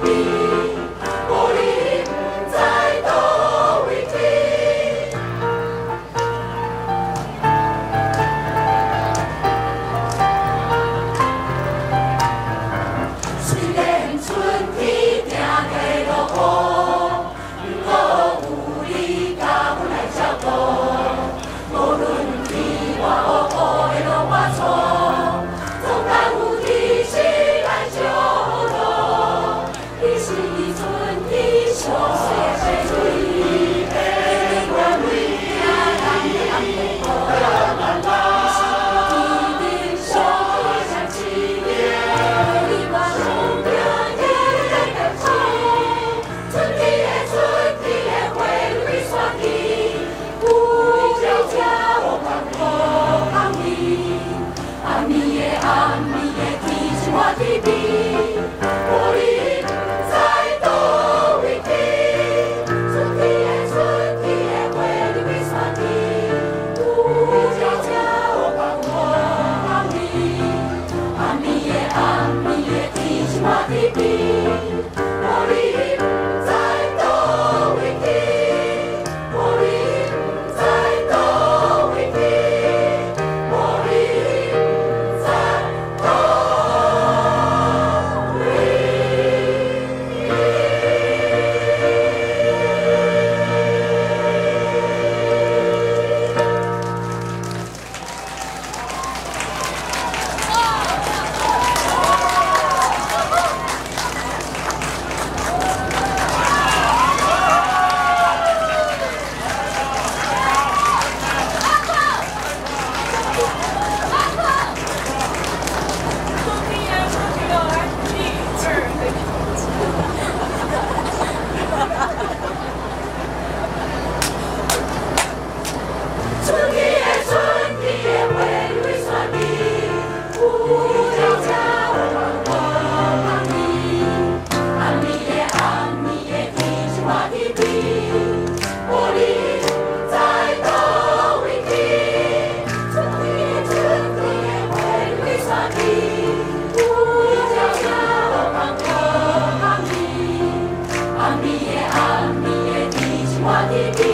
do. You.